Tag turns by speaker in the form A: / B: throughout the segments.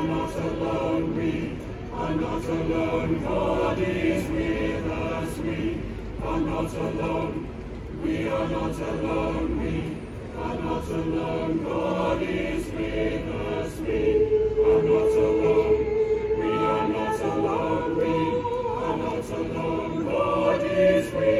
A: I'm not alone, we are not alone. God is with us, we are not alone. We are not alone, we are not alone. God is with us, we are not alone. We are not alone, we are not alone. God is with us.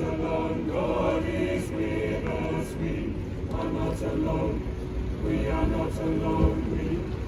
A: not alone, God is with us. We are not alone, we are not alone. We